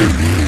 Period.